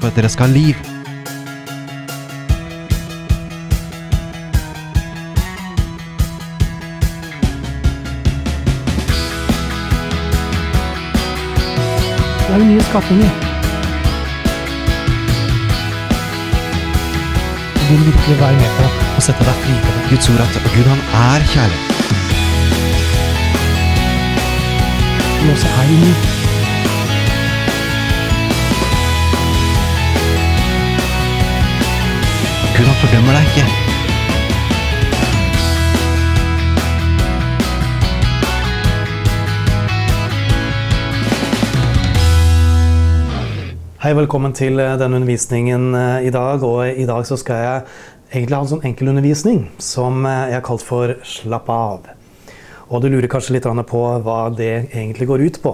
for at dere skal ha liv. Det er jo nye skapninger. Du vil virkelig være med på å sette deg fri på. Guds ord at Gud han er kjærlighet. Du også er unik. Gud han fordømmer deg ikke. Hei, velkommen til eh, denne undervisningen eh, i dag. Og i dag så skal jeg egentlig ha en sånn enkel undervisning som eh, jeg har kalt for 'slapp av'. Og du lurer kanskje litt på hva det egentlig går ut på.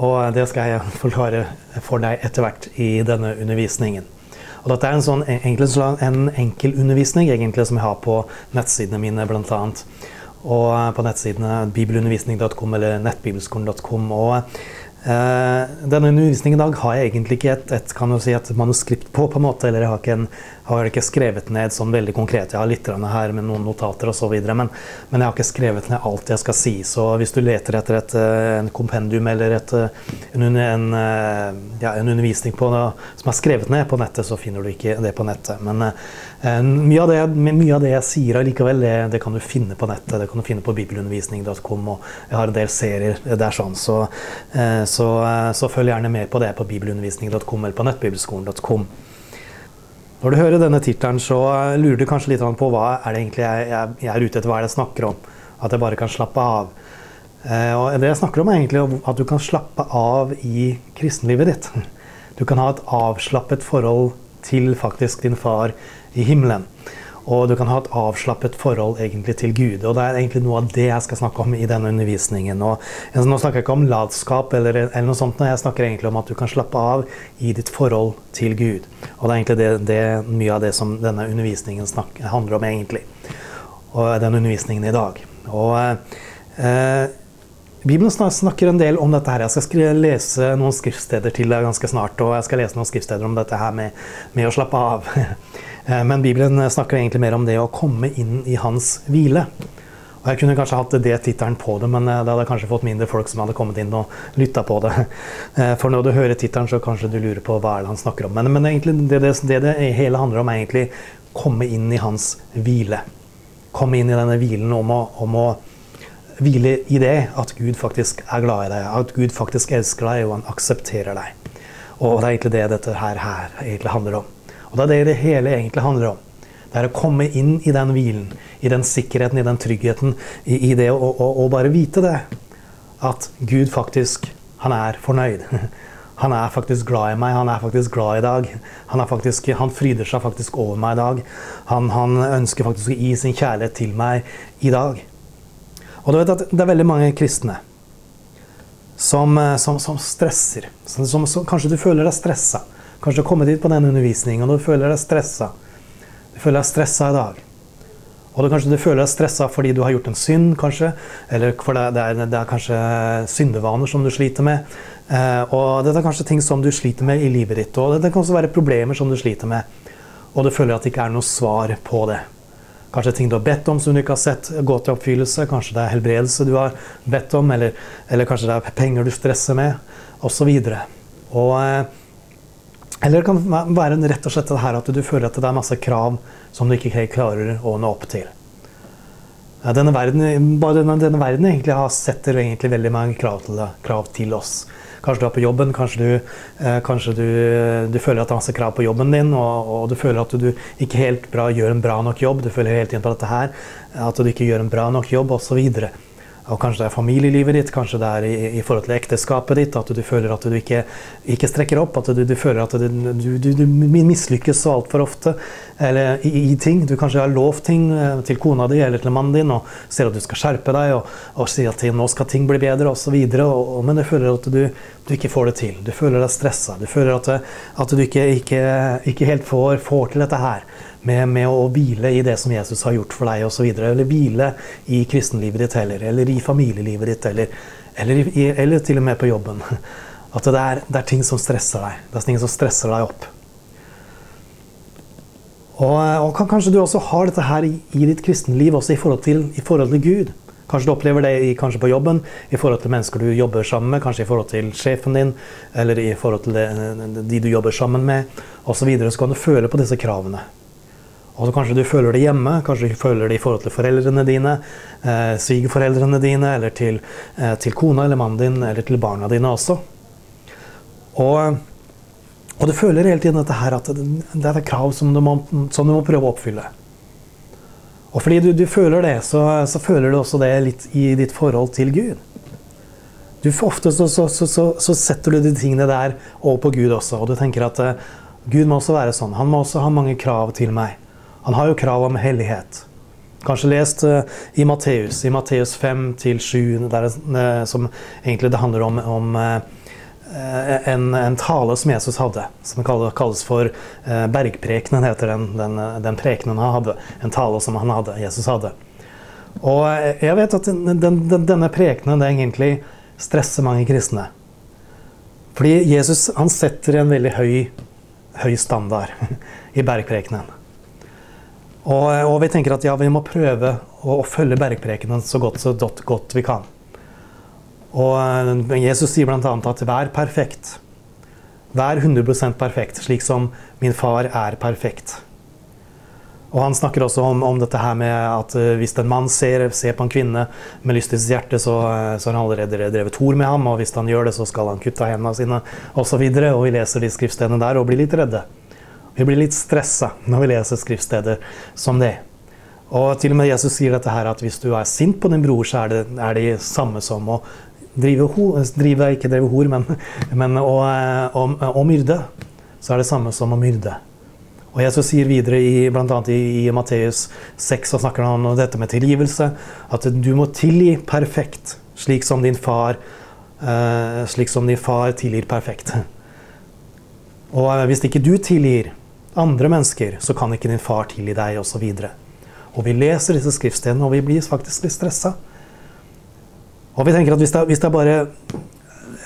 Og det skal jeg forklare for deg etter hvert i denne undervisningen. Og dette er en sånn egentlig en enkel undervisning egentlig som jeg har på nettsidene mine bl.a. Og på nettsidene bibelundervisning.com eller nettbibelskolen.com. Og Eh, denne undervisningen i dag har jeg egentlig ikke et, et, si, et manuskript på, på en måte, eller jeg har ikke, en, har ikke skrevet ned sånn veldig konkret. Jeg har litt her med noen notater osv., men, men jeg har ikke skrevet ned alt jeg skal si. Så hvis du leter etter et, eh, en kompendium eller et, eh, en, en, ja, en, undervisning på, som er skrevet ned på nettet, så finner du ikke det på nettet. Men eh, mye, av det, mye, av det, jeg sier allikevel, det, det, kan du finne på nettet. Det kan du finne på bibelundervisning.com, og jeg har en del serier der sånn. Så, eh, så, eh, så, følg gjerne med på det på bibelundervisning.com eller på nettbibelskolen.com. Når du hører denne tittelen, så eh, lurer du kanskje litt på hva er det egentlig jeg, jeg, jeg, er ute etter, hva er det jeg snakker om? At jeg bare kan slappe av. Eh, og det jeg snakker om, er egentlig at du kan slappe av i kristenlivet ditt. Du kan ha et avslappet forhold til faktisk din far i himmelen. Og du kan ha et avslappet forhold egentlig til Gud. Og det er egentlig noe av det jeg skal snakke om i denne undervisningen. Og nå snakker jeg ikke om latskap eller, eller noe sånt, jeg snakker egentlig om at du kan slappe av i ditt forhold til Gud. Og det er egentlig det, det, mye av det som denne undervisningen snakker, handler om, egentlig. Og den undervisningen i dag. Og eh, Bibelen snakker en del om dette. her. Jeg skal lese noen skriftsteder til deg ganske snart. Og jeg skal lese noen skriftsteder om dette her med, med å slappe av. Eh, men Bibelen snakker egentlig mer om det å komme inn i hans hvile. Og Jeg kunne kanskje hatt det tittelen på det, men eh, det hadde kanskje fått mindre folk som hadde kommet inn og lytta på det. Eh, for når du hører tittelen, så kanskje du lurer på hva er det han snakker om. Men, men egentlig, det, det, det hele handler om, er egentlig komme inn i hans hvile. Komme inn i denne hvilen om å, om å hvile i det at Gud faktisk er glad i deg, at Gud faktisk elsker deg, og han aksepterer deg. Og det er egentlig det dette her, her egentlig handler om. Og det er det det hele egentlig handler om. Det er å komme inn i den hvilen, i den sikkerheten, i den tryggheten, i, i det å, bare vite det. At Gud faktisk, han er fornøyd. Han er faktisk glad i meg, han er faktisk glad i dag. Han, faktisk, han fryder seg faktisk over meg i dag. Han, han, ønsker faktisk å gi sin kjærlighet til meg i dag. Og du vet at det er veldig mange kristne som, som, som stresser. Som, kanskje du føler deg stressa. Kanskje kommet hit på denne undervisningen og du føler deg stressa. Du føler deg stressa i dag. Og du, kanskje du føler deg stressa fordi du har gjort en synd, kanskje. Eller for det, det, er, det er, kanskje syndevaner som du sliter med. Eh, og dette er kanskje ting som du sliter med i livet ditt. Og det kan også være problemer som du sliter med. Og du føler at det ikke er noe svar på det. Kanskje ting du har bedt om som du ikke har sett gå til oppfyllelse. Kanskje det er helbredelse du har bedt om, eller, eller kanskje det er penger du stresser med, osv. Og, så og eh, eller det kan være rett og slett det her at du føler at det er masse krav som du ikke helt klarer å nå opp til. Denne verden, bare denne, denne verden egentlig har setter egentlig veldig mange krav til, krav til, oss. Kanskje du er på jobben, kanskje, du, eh, kanskje du, du, føler at det er masse krav på jobben din, og, og, du føler at du ikke helt bra, gjør en bra nok jobb. Du føler hele tiden på dette her, at du ikke gjør en bra nok jobb, osv. Og kanskje det er familielivet ditt, kanskje det er i, i forhold til ekteskapet ditt. At du føler at du ikke, ikke strekker opp, at du, du føler at du, du, du mislykkes så altfor ofte eller i, i, ting. Du kanskje har lovt ting eh, til kona di eller til mannen din og ser at du skal skjerpe deg og, og sier at nå skal ting bli bedre osv. Men du føler at du, ikke får det til. Du føler deg stressa. Du føler at, at du ikke, ikke, ikke helt får, får til dette her med, med, å hvile i det som Jesus har gjort for deg osv. Eller hvile i kristenlivet ditt heller, eller i familielivet ditt, eller, eller, eller til og med på jobben. At det er, det er, ting som stresser deg. Det er ting som stresser deg opp. Og, og kan, kanskje du også har dette her i, i ditt kristenliv også i forhold, til, i forhold til Gud. Kanskje du opplever det i, kanskje på jobben, i forhold til mennesker du jobber sammen med, kanskje i forhold til sjefen din, eller i forhold til det, de du jobber sammen med, osv. Så, videre, så kan du føle på disse kravene. Og så Kanskje du føler det hjemme, kanskje du føler det i forhold til foreldrene dine, eh, svigerforeldrene dine, eller til, eh, til kona eller mannen din, eller til barna dine også. Og og du føler hele tiden dette her at det er et krav som du må, som du må prøve å oppfylle. Og fordi du, du føler det, så, så, føler du også det litt i ditt forhold til Gud. Du, ofte så, så, så, setter du de tingene der over på Gud også, og du tenker at eh, Gud må også være sånn. Han må også ha mange krav til meg. Han har jo krav om hellighet. Kanskje lest uh, i Matteus, i Matteus 5-7, uh, som egentlig det handler om, om Eh, en, en, tale som Jesus hadde, som kalles for eh, bergprekenen, heter den, den, den, prekenen han hadde. En tale som han hadde, Jesus hadde. Og eh, jeg vet at den, denne prekenen det egentlig stresser mange kristne. Fordi Jesus han setter en veldig høy, høy standard i bergprekenen. Og, og, vi tenker at ja, vi må prøve å, å følge bergprekenen så godt, så godt vi kan. Og eh, Jesus sier bl.a. at 'vær perfekt'. Vær 100% perfekt, slik som min far er perfekt. Og Han snakker også om, om dette her med at uh, hvis en mann ser, ser, på en kvinne med lyst til sitt hjerte, så, så har han allerede drevet tor med ham, og hvis han gjør det, så skal han kutte av hendene sine osv. Og, så og vi leser de skriftstedene der og blir litt redde. Vi blir litt stressa når vi leser skriftsteder som det. Og til og med Jesus sier dette her at hvis du er sint på din bror, så er det, er det samme som å drive, drive ikke drive hor, men, men å, å, å, myrde, så er det samme som å myrde. Og Jesus sier videre, i, bl.a. i, i Matteus 6, og snakker han om dette med tilgivelse. At du må tilgi perfekt, slik som din far, uh, slik som din far tilgir perfekt. Og hvis ikke du tilgir andre mennesker, så kan ikke din far tilgi deg, osv. Og, og vi leser disse skriftstedene, og vi blir faktisk litt stressa. Og vi tenker at hvis det, hvis det bare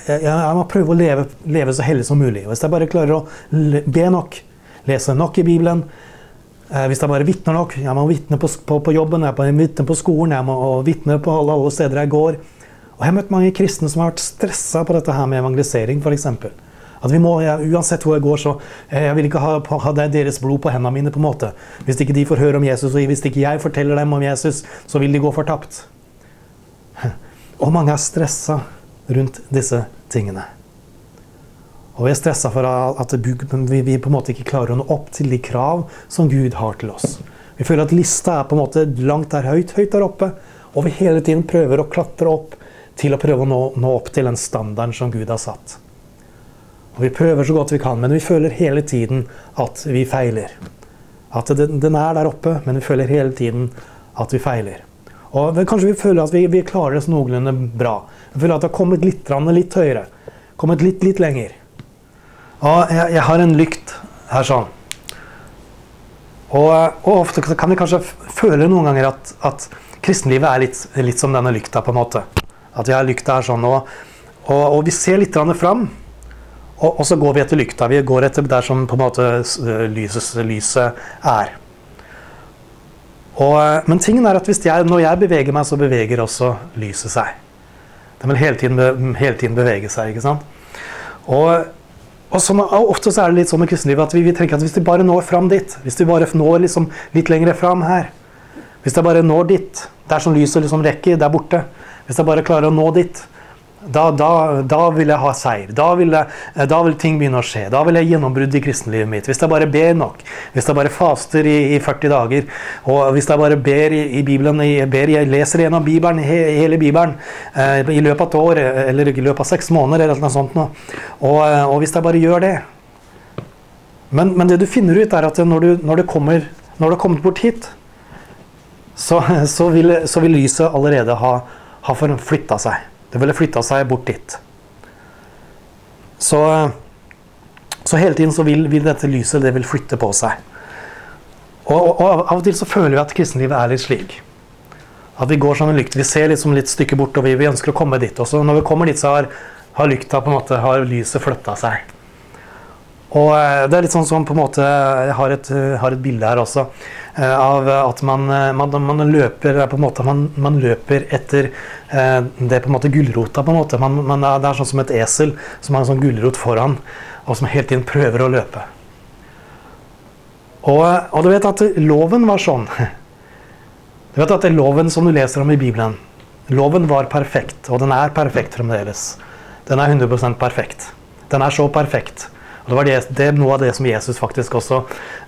jeg, jeg, må prøve å leve, leve, så hellig som mulig. Hvis jeg bare klarer å be nok, lese nok i Bibelen eh, Hvis jeg bare vitner nok Jeg må vitne på, på, på, jobben, jeg må vitne på skolen, jeg må vitne på alle, alle, steder jeg går. Og Jeg har møtt mange kristne som har vært stressa på dette her med evangelisering, f.eks. At vi må, jeg, Uansett hvor jeg går, så eh, jeg vil ikke ha, ha deres blod på hendene mine. på en måte. Hvis ikke de får høre om Jesus, og hvis ikke jeg forteller dem om Jesus, så vil de gå fortapt. Og mange er stressa rundt disse tingene. Og vi er stressa for at vi på en måte ikke klarer å nå opp til de krav som Gud har til oss. Vi føler at lista er på en måte langt der høyt, høyt der oppe, og vi hele tiden prøver å klatre opp til å prøve å nå, nå opp til den standarden som Gud har satt. Og Vi prøver så godt vi kan, men vi føler hele tiden at vi feiler. At den er der oppe, men vi føler hele tiden at vi feiler. Og kanskje vi føler at vi, vi klarer oss noenlunde bra. Vi føler at det har kommet litt, litt høyere. Kommet litt, litt lenger. Og jeg, jeg, har en lykt her sånn. Og, og, ofte kan vi kanskje føle noen ganger at, at kristenlivet er litt, litt, som denne lykta, på en måte. At vi har lykta her sånn. Og, og, og vi ser litt fram, og, så går vi etter lykta. Vi går etter der som på en måte lyset, lyset er. Og, eh, men tingen er at jeg, når jeg beveger meg, så beveger også lyset seg. Det vil hele tiden, hele tiden bevege seg. ikke sant? Og, og, sånn, og ofte så er det litt sånn med kristenlivet at vi, vi, tenker at hvis vi bare når fram dit, hvis vi bare når liksom litt lenger fram her Hvis jeg bare når dit, der som lyset liksom rekker, der borte Hvis jeg bare klarer å nå dit, da, da, da, vil jeg ha seier. Da vil, jeg, eh, da vil, ting begynne å skje. Da vil jeg gjennombrudd i kristenlivet mitt. Hvis jeg bare ber nok, hvis jeg bare faster i, i 40 dager, og hvis jeg bare ber i, i Bibelen, jeg, ber, jeg leser gjennom Bibelen, he, hele Bibelen eh, i løpet av et år, eller i løpet av seks måneder, eller noe sånt. Og, eh, og, hvis jeg bare gjør det men, men, det du finner ut, er at når du, når du, kommer, når du har kommet bort hit, så, så, vil, så vil lyset allerede ha, ha flytta seg. Det ville flytta seg bort dit. Så, så hele tiden så vil, vil, dette lyset det vil flytte på seg. Og, og, og, Av og til så føler vi at kristenlivet er litt slik. At vi går sånn en lykt. Vi ser liksom litt bort, og vi, ønsker å komme dit. Og når vi kommer dit, så har, har lykta på en måte, har lyset flytta seg. Og eh, det er litt sånn som på en måte Jeg har et, eh, har et bilde her også eh, av at man, eh, man, man løper på en måte, man, man løper etter eh, det på en måte gulrota. på en måte. Det er sånn som et esel som har en sånn gulrot foran, og som hele tiden prøver å løpe. Og, og du vet at loven var sånn. Du vet at det er loven som du leser om i Bibelen, loven var perfekt, og den er perfekt fremdeles. Den er 100% perfekt. Den er så perfekt. Og det var det, det noe av det som Jesus faktisk også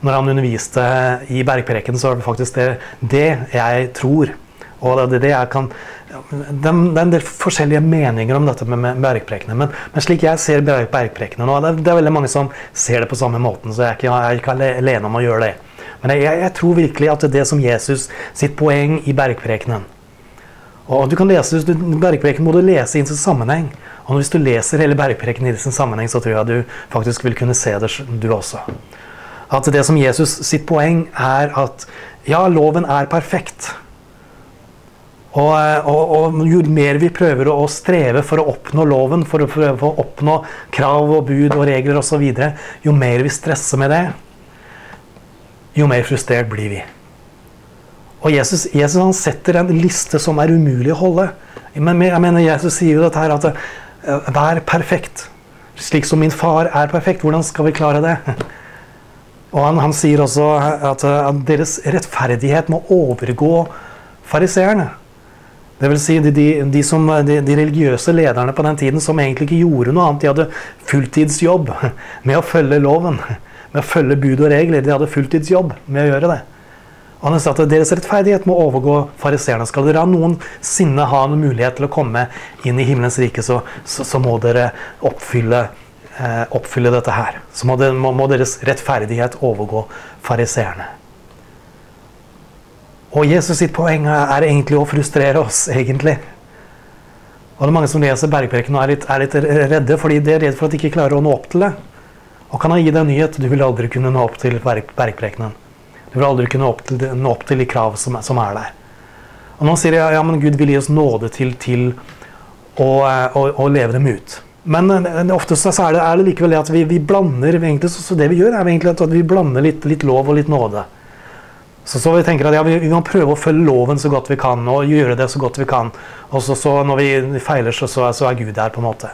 Når han underviste i bergpreken, så var det faktisk det, det jeg tror. Og det, det jeg kan det, er en del forskjellige meninger om dette med, bergprekene. Men, men, slik jeg ser bergprekene nå, det, det, er veldig mange som ser det på samme måten, så jeg er ikke, jeg er ikke alene om å gjøre det. Men jeg, jeg, tror virkelig at det er det som Jesus sitt poeng i bergprekenen. Og du kan lese, Bergpreken må du lese i sin sammenheng. Og hvis du leser hele bergpreken i sin sammenheng, så tror jeg du faktisk vil kunne se det du også. At det som Jesus sitt poeng er at ja, loven er perfekt. Og, og, og, jo mer vi prøver å streve for å oppnå loven, for å prøve å oppnå krav og bud og regler osv., jo mer vi stresser med det, jo mer frustrert blir vi. Og Jesus, Jesus setter en liste som er umulig å holde. Men jeg mener, Jesus sier jo dette her at vær perfekt. Slik som min far er perfekt. Hvordan skal vi klare det? Og han, han sier også at, at, deres rettferdighet må overgå fariseerne. Dvs. Si de, de, de, de, de, religiøse lederne på den tiden som egentlig ikke gjorde noe annet. De hadde fulltidsjobb med å følge loven, med å følge bud og regler. De hadde fulltidsjobb med å gjøre det. Og han sa at deres rettferdighet må overgå fariseerne. Skal dere ha noensinne ha en mulighet til å komme inn i himmelens rike, så, så, så må dere oppfylle, eh, oppfylle, dette her. Så må, det, må, må deres rettferdighet overgå fariseerne. Og Jesus sitt poeng er egentlig å frustrere oss, egentlig. Og det er mange som leser Bergpreken og er litt, er litt redde, fordi de er redd for at de ikke klarer å nå opp til det. Og kan han gi deg en nyhet? Du vil aldri kunne nå opp til Bergprekenen. Du vil aldri kunne opp til, nå opp til de krav som, som, er der. Og nå sier jeg ja, men Gud vil gi oss nåde til, til å, å, å, leve dem ut. Men ofte oftest så er det, er det likevel det at vi, vi blander egentlig, så, så, det vi gjør, er egentlig at vi blander litt, litt lov og litt nåde. Så, så vi tenker at ja, vi, vi, må prøve å følge loven så godt vi kan, og gjøre det så godt vi kan. Og så, så når vi feiler, så, så, er Gud der, på en måte.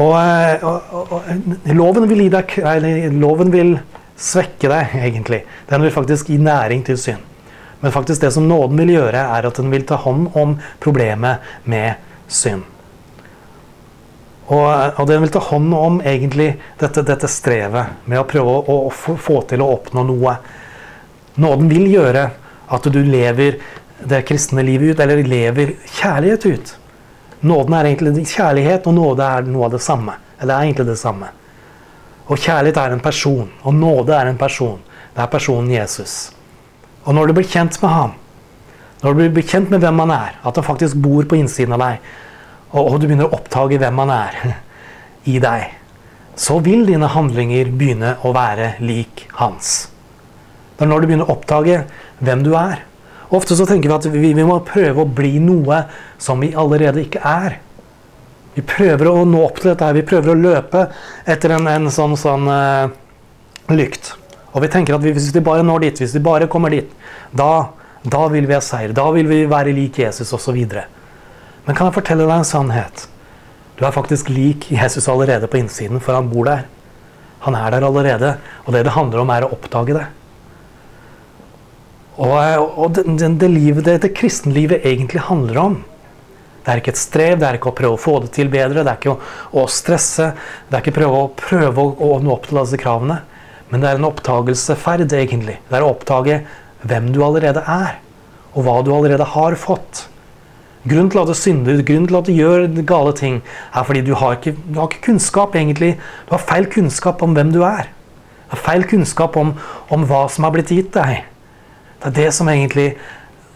Og, og, og, og loven vil gi deg Loven vil svekke deg, egentlig. Den vil faktisk gi næring til synd. Men faktisk det som nåden vil gjøre, er at den vil ta hånd om problemet med synd. Og, og den vil ta hånd om egentlig dette, dette strevet med å prøve å, å få, til å oppnå noe. Nåden vil gjøre at du lever det kristne livet ut, eller lever kjærlighet ut. Nåden er egentlig kjærlighet, og nåde er noe av det samme. Eller er egentlig det samme. Og kjærlighet er en person, og nåde er en person. Det er personen Jesus. Og når du blir kjent med ham, når du blir kjent med hvem han er, at han faktisk bor på innsiden av deg, og, du begynner å oppdage hvem han er i deg, så vil dine handlinger begynne å være lik hans. Det er når du begynner å oppdage hvem du er. Ofte så tenker vi at vi, vi må prøve å bli noe som vi allerede ikke er. Vi prøver å nå opp til dette. her, Vi prøver å løpe etter en, en sånn, sånn uh, lykt. Og vi tenker at hvis vi bare når dit, hvis vi bare kommer dit, da, da vil vi ha seier. Da vil vi være lik Jesus osv. Men kan jeg fortelle deg en sannhet? Du er faktisk lik Jesus allerede på innsiden, for han bor der. Han er der allerede, og det det handler om, er å oppdage det. Og, og det, det, det, livet, det, det kristenlivet egentlig handler om, det er ikke et strev, det er ikke å prøve å få det til bedre, det er ikke å, å stresse. Det er ikke prøve å prøve å, å nå opp til disse kravene. Men det er en opptagelseferd, egentlig. Det er å oppdage hvem du allerede er, og hva du allerede har fått. Grunnen til at du synder, grunnen til at du gjør gale ting, er fordi du har ikke, du har ikke kunnskap, egentlig. Du har feil kunnskap om hvem du er. Du har feil kunnskap om, om hva som har blitt gitt deg. Det er det som egentlig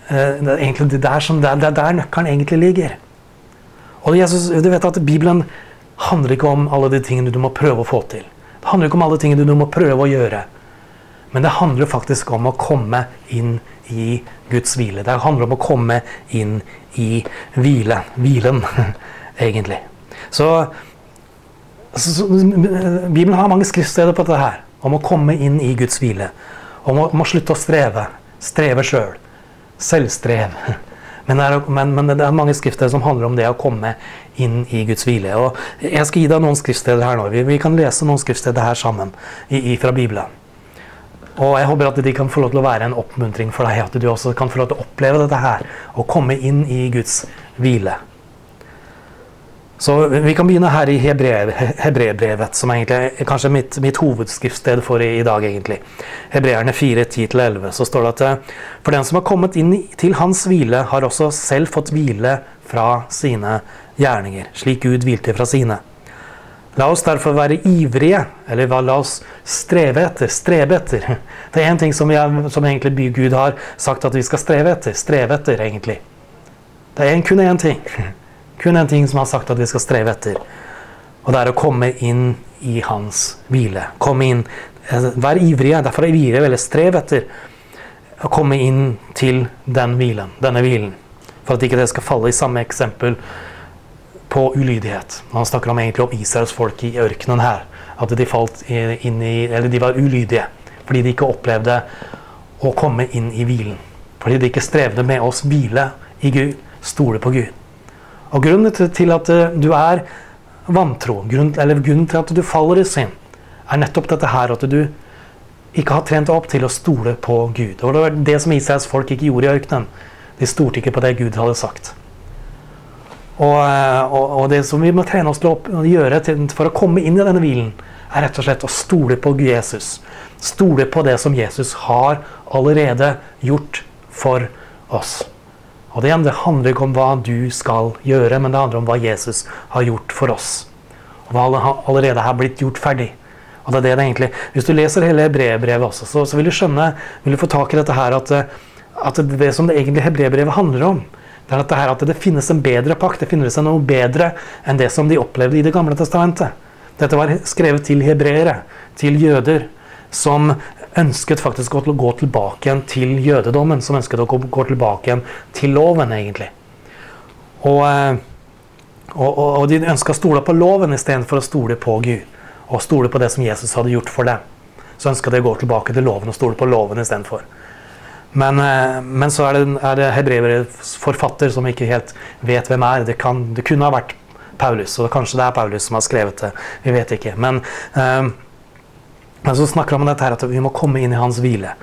det er egentlig det der, som, det er der nøkkelen egentlig ligger. Og Jesus, du vet at Bibelen handler ikke om alle de tingene du må prøve å få til. Det handler ikke om alle tingene du må prøve å gjøre. Men det handler faktisk om å komme inn i Guds hvile. Det handler om å komme inn i hvile. Hvilen, egentlig. Så, så, Bibelen har mange skriftsteder på dette her. Om å komme inn i Guds hvile. Om å, om å slutte å streve. Streve sjøl. Selv. Selvstrev. Men det, er, men, men det, er, mange skriftsteder som handler om det å komme inn i Guds hvile. Og jeg skal gi deg noen skriftsteder her nå. Vi, vi kan lese noen skriftsteder her sammen i, i, fra Bibelen. Og jeg håper at de kan få lov til å være en oppmuntring for deg. At du også kan få lov til å oppleve dette her. Å komme inn i Guds hvile. Så Vi kan begynne her i hebreerbrevet, som egentlig er kanskje mitt, mitt hovedskriftsted for i, i, dag. egentlig. Hebreerne 4, 10-11. Så står det at eh, for den som har kommet inn til hans hvile, har også selv fått hvile fra sine gjerninger, slik Gud hvilte fra sine. La oss derfor være ivrige, eller la oss streve etter. Strebe etter. Det er én ting som, jeg, som egentlig Gud har sagt at vi skal streve etter. Streve etter, egentlig. Det er kun én ting. Kun en ting som han har sagt at vi skal streve etter. Og det er å komme inn i hans hvile. Komme inn, eh, Vær ivrige. Derfor er ivrige veldig strev etter å komme inn til den hvilen, denne hvilen. For at ikke det skal falle i samme eksempel på ulydighet. Han snakker om, egentlig om Israels folk i ørkenen her. At de i, de var ulydige fordi de ikke opplevde å komme inn i hvilen. Fordi de ikke strevde med oss hvile i Gud, stole på Gud. Og grunnen til at eh, du er vantro, grunnen, eller grunnen til at du faller i synd, er nettopp dette her at du ikke har trent opp til å stole på Gud. Og det var det som Israels folk ikke gjorde i ørkenen. De stolte ikke på det Gud hadde sagt. Og, eh, og, og, det som vi må trene oss til å gjøre til, for å komme inn i denne hvilen, er rett og slett å stole på Jesus. Stole på det som Jesus har allerede gjort for oss. Og det, handler ikke om hva du skal gjøre, men det handler om hva Jesus har gjort for oss. Og hva allerede har blitt gjort ferdig. Og det er det det egentlig, Hvis du leser hele hebreerbrevet også, så, så, vil du skjønne, vil du få tak i dette her at, at det som det egentlig hebreerbrevet handler om, det er dette her at det finnes en bedre pakt. Det finnes noe bedre enn det som de opplevde i Det gamle testamentet. Dette var skrevet til hebreere, til jøder, som ønsket faktisk å gå tilbake igjen til jødedommen. Som ønsket å gå tilbake igjen til loven, egentlig. Og, eh, og, og, de ønska å stole på loven istedenfor å stole på Gud. Og stole på det som Jesus hadde gjort for dem. Så ønska de å gå tilbake til loven og stole på loven istedenfor. Men, eh, men så er det, er det hebreerets forfatter som ikke helt vet hvem er. Det, kan, det kunne ha vært Paulus, og kanskje det er Paulus som har skrevet det. Vi vet ikke. Men uh, men så snakker han om dette her at vi må komme inn i hans hvile.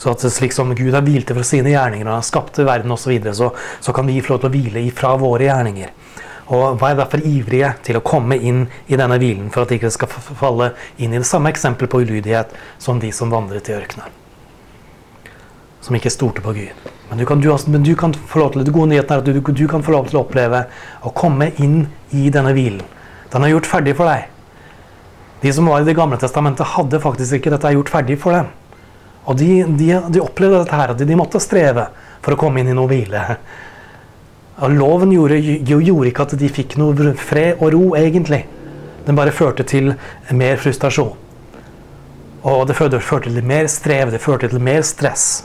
Så at slik som Gud har hvilte fra sine gjerninger og har skapt verden osv., så, videre, så så kan vi få lov til å hvile ifra våre gjerninger. Og Vær derfor ivrige til å komme inn i denne hvilen, for at de ikke skal falle inn i det samme eksempelet på ulydighet som de som vandret i ørkenen. Som ikke stolte på Gud. Men du kan, du, men du kan få lov til, det gode nyheten er at du, du kan få lov til å oppleve å komme inn i denne hvilen. Den er gjort ferdig for deg. De som var i Det gamle testamentet, hadde faktisk ikke dette gjort ferdig for dem. Og de, de, de opplevde dette her, at de måtte streve for å komme inn i noe hvile. Og loven gjorde, gjorde ikke at de fikk noe fred og ro, egentlig. Den bare førte til mer frustrasjon. Og det førte, til mer strev, det førte til mer stress.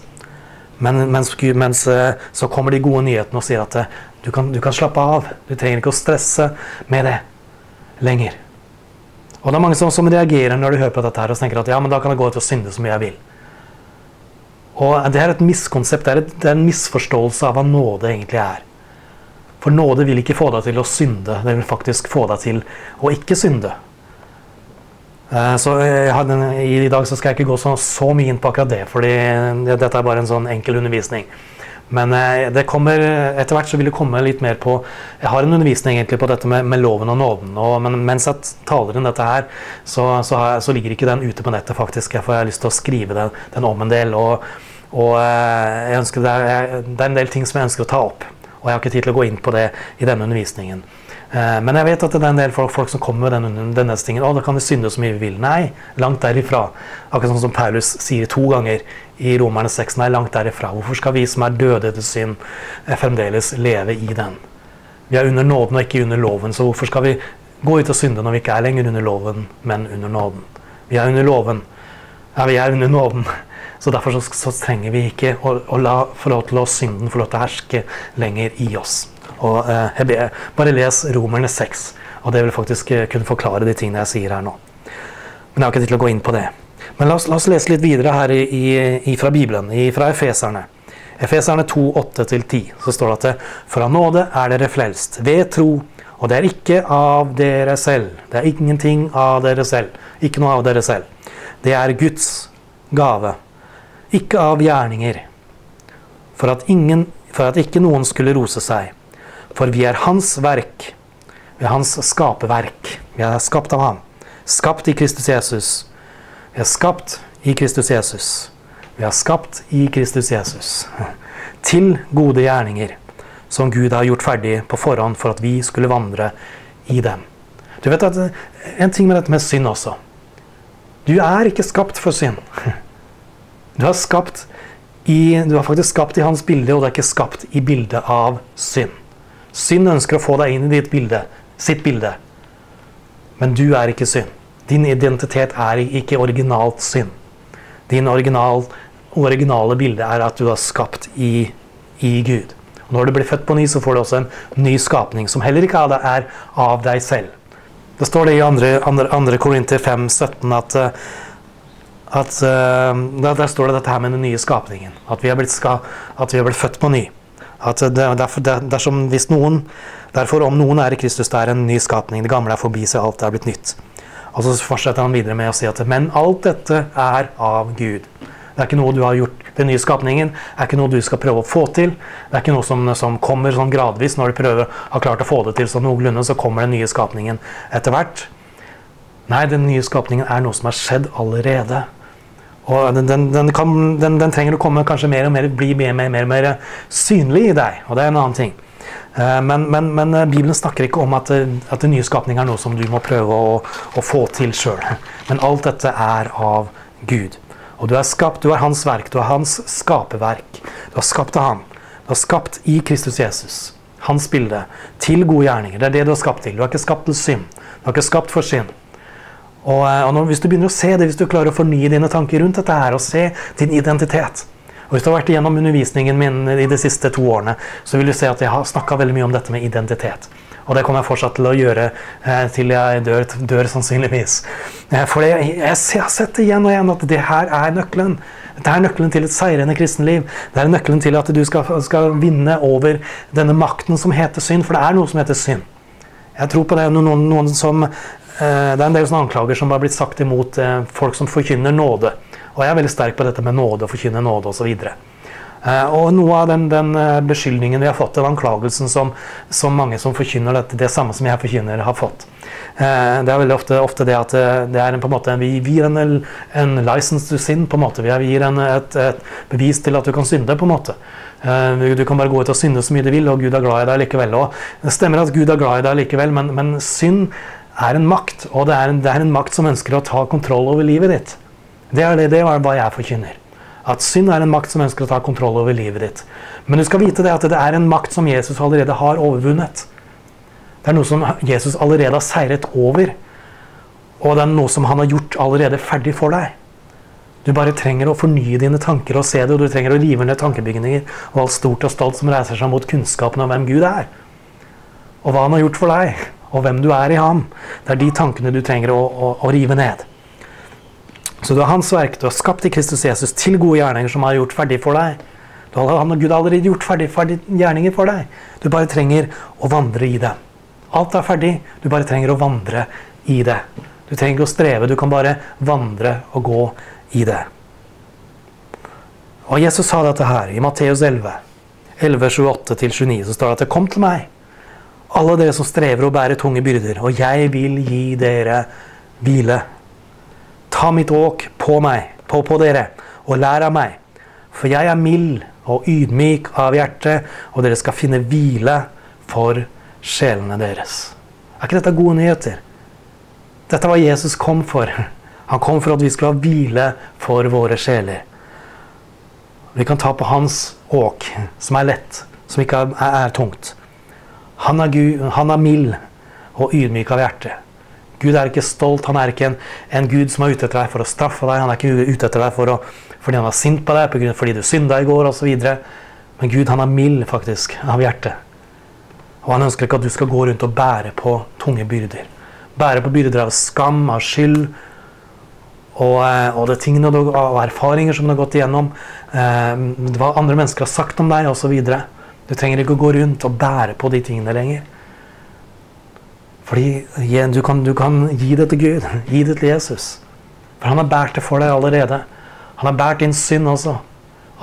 Men, mens, mens, eh, så kommer de gode nyhetene og sier at eh, du kan, du kan slappe av. Du trenger ikke å stresse med det lenger. Og det er mange som, som, reagerer når de hører på dette her og tenker at ja, men da kan jeg gå ut og synde så mye jeg vil. Og Det er et miskonsept, det er, et, det er en misforståelse av hva nåde egentlig er. For nåde vil ikke få deg til å synde, det vil faktisk få deg til å ikke synde. Eh, så hadde, I dag så skal jeg ikke gå så, så mye inn på akkurat det, fordi dette er bare en sånn enkel undervisning. Men eh, det kommer, etter hvert så vil det komme litt mer på Jeg har en undervisning egentlig på dette med, med loven og nåden. Og, men mens jeg taler inn dette her, så, så, har, så, ligger ikke den ute på nettet, faktisk. For jeg har lyst til å skrive den, den om en del. Og, og eh, det, er, det er en del ting som jeg ønsker å ta opp. Og jeg har ikke tid til å gå inn på det i denne undervisningen. Eh, men jeg vet at det er en del folk, folk som kommer med denne, denne stingen. Å, da kan vi synde så mye vi vil. Nei, langt derifra. Akkurat sånn som Paulus sier to ganger i Romerne 6. Nei, langt derifra. Hvorfor skal vi som er døde til synd, eh, fremdeles leve i den? Vi er under nåden og ikke under loven, så hvorfor skal vi gå ut og synde når vi ikke er lenger under loven, men under nåden? Vi er under loven. Ja, vi er under nåden. Så derfor så, så trenger vi ikke å, å la få lov til å synden få lov til å herske lenger i oss. Og eh, Bare les Romerne 6, Og det vil faktisk eh, kunne forklare de tingene jeg sier her nå. Men jeg har ikke tid til å gå inn på det. Men la oss, la oss lese litt videre her i, i, fra Bibelen, i, fra Efeserne. Efeserne 2, 8-10. Så står det at det, fra nåde er dere frelst ved tro. Og det er ikke av dere selv. Det er ingenting av dere selv. Ikke noe av dere selv. Det er Guds gave. Ikke av gjerninger. For at, ingen, for at ikke noen skulle rose seg. For vi er Hans verk. Vi er Hans skaperverk. Vi er skapt av Ham. Skapt i Kristus Jesus. Vi er skapt i Kristus Jesus. Vi er skapt i Kristus Jesus. Til gode gjerninger som Gud har gjort ferdig på forhånd for at vi skulle vandre i dem. Du vet at En ting med dette med synd også. Du er ikke skapt for synd. Du er, skapt i, du er faktisk skapt i hans bilde, og du er ikke skapt i bildet av synd. Synd ønsker å få deg inn i ditt bilde, sitt bilde. Men du er ikke synd. Din identitet er ikke originalt synd. Din original, originale bilde er at du er skapt i, i Gud. Når du blir født på ny, så får du også en ny skapning, som heller ikke er av deg selv. Det står det i 2. Korinter 5, 17 at, eh, at uh, Der står det dette her med den nye skapningen. At vi er blitt, blitt født på ny. At derfor, dersom, hvis noen, derfor om noen er i Kristus, det er en ny skapning. Det gamle er forbi, så alt er blitt nytt. Og så fortsetter han videre med å si at men alt dette er av Gud. Det er ikke noe du har gjort. Den nye skapningen er ikke noe du skal prøve å få til. Det er ikke noe som, som kommer sånn gradvis. Når du prøver har klart å få det til sånn noenlunde, så kommer den nye skapningen etter hvert. Nei, den nye skapningen er noe som har skjedd allerede. Og den, den, den, kan, den, trenger å komme kanskje mer og mer, bli mer, mer, mer, mer synlig i deg. Og det er en annen ting. Eh, men, men, men eh, Bibelen snakker ikke om at, at den nye skapning er noe som du må prøve å, å få til sjøl. Men alt dette er av Gud. Og du er skapt, du er hans verk, du er hans skaperverk. Du er skapt av han. Du er skapt i Kristus Jesus. Hans bilde. Til gode gjerninger. Det er det du er skapt til. Du er ikke skapt til synd. Du er ikke skapt for synd. Og, eh, og når, hvis du begynner å se det, hvis du klarer å fornye dine tanker rundt dette her, og se din identitet og Hvis du har vært igjennom undervisningen min i de siste to årene, så vil du se at jeg har snakka mye om dette med identitet. Og det kommer jeg fortsatt til å gjøre eh, til jeg dør, dør sannsynligvis. Eh, for jeg, jeg, har sett igjen og igjen at det her er nøkkelen. Det er nøkkelen til et seirende kristenliv. Det er nøkkelen til at du skal, skal, vinne over denne makten som heter synd. For det er noe som heter synd. Jeg tror på det. Noen, noen som, det er en del sånne anklager som har blitt sagt imot eh, folk som forkynner nåde. Og jeg er veldig sterk på dette med nåde, å forkynne nåde osv. Eh, og noe av den, den, eh, beskyldningen vi har fått, den anklagelsen som, som, mange som forkynner dette, det samme som jeg forkynner, har fått. Eh, det er veldig ofte, ofte det at det er en, på en måte, vi gir en, en license to sin. på en måte. Vi gir en, et, et, bevis til at du kan synde. på en måte. Du kan bare gå ut og synde så mye du vil, og Gud er glad i deg likevel. Og det stemmer at Gud er glad i deg likevel, men, men synd er en makt. Og det er en, det er en makt som ønsker å ta kontroll over livet ditt. Det er det, det er hva jeg forkynner. At synd er en makt som ønsker å ta kontroll over livet ditt. Men du skal vite det at det er en makt som Jesus allerede har overvunnet. Det er noe som Jesus allerede har seiret over. Og det er noe som han har gjort allerede ferdig for deg. Du bare trenger å fornye dine tanker og se det, og du trenger å rive ned tankebygninger og alt stort og stolt som reiser seg mot kunnskapen om hvem Gud er. Og hva han har gjort for deg, og hvem du er i ham. Det er de tankene du trenger å, å, å rive ned. Så du har hans verk, du har skapt i Kristus Jesus til gode gjerninger som har gjort ferdig for deg. Du har, han og Gud har allerede gjort ferdig, ferdig gjerninger for deg. Du bare trenger å vandre i det. Alt er ferdig, du bare trenger å vandre i det. Du trenger ikke å streve, du kan bare vandre og gå i det. Og Jesus sa dette her i Matteus 11, 11, 28-29, så står det at det kom til meg, alle dere som strever og bærer tunge byrder, og jeg vil gi dere hvile. Ta mitt åk på meg, på, på dere, og lær av meg. For jeg er mild og ydmyk av hjerte, og dere skal finne hvile for sjelene deres. Er ikke dette gode nyheter? Dette var Jesus kom for. Han kom for at vi skulle ha hvile for våre sjeler. Vi kan ta på hans åk, som er lett, som ikke er, er tungt. Han er, Gud, han er mild og ydmyk av hjerte. Gud er ikke stolt. Han er ikke en, en, Gud som er ute etter deg for å straffe deg. Han er ikke ute etter deg å, fordi han er sint på deg, fordi du synda i går osv. Men Gud han er mild faktisk av hjerte. Og han ønsker ikke at du skal gå rundt og bære på tunge byrder. Bære på byrder av skam, av skyld, og, eh, og det tingene og erfaringer som du har gått igjennom. Eh, hva andre mennesker har sagt om deg, osv. Du trenger ikke å gå rundt og bære på de tingene lenger. Fordi du, kan, du kan gi det til Gud. Gi det til Jesus. For han har båret det for deg allerede. Han har båret din synd også.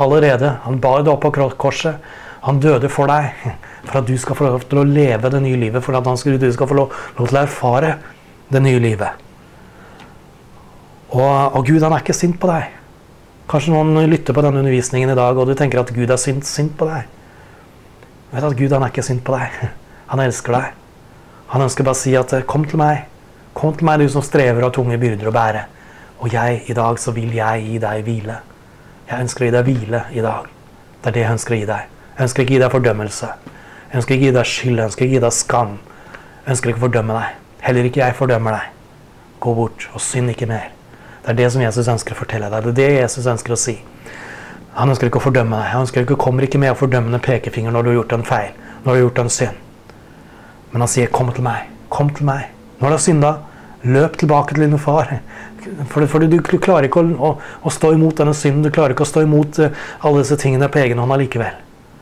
Allerede. Han bar det opp på korset. Han døde for deg for at du skal få lov til å leve det nye livet. For at skal, du skal få lov, lov til å erfare det nye livet. Og, og, Gud han er ikke sint på deg. Kanskje noen lytter på denne undervisningen i dag og du tenker at Gud er sint, sint på deg. Vet at Gud han er ikke sint på deg. Han elsker deg. Han ønsker bare å si at 'kom til meg'. Kom til meg, du som strever av tunge byrder å bære. Og jeg, i dag så vil jeg gi deg hvile. Jeg ønsker å gi deg hvile i dag. Det er det jeg ønsker å gi deg. Jeg ønsker ikke å gi deg fordømmelse. Jeg ønsker ikke å gi deg skyld. Jeg ønsker ikke å gi deg skam. Jeg ønsker ikke å fordømme deg. Heller ikke jeg fordømmer deg. Gå bort og synd ikke mer. Det er det som Jesus ønsker å fortelle deg. Det er det Jesus ønsker å si. Han ønsker ikke å fordømme deg. Han ikke, kommer ikke med å fordømmende pekefinger når du har gjort en feil, når du har gjort en synd. Men han sier 'kom til meg'. Kom til meg. Når du har synda, løp tilbake til din far. For, for du, du, klarer ikke å, å, å, stå imot denne synden. Du klarer ikke å stå imot uh, alle disse tingene på egen hånd allikevel.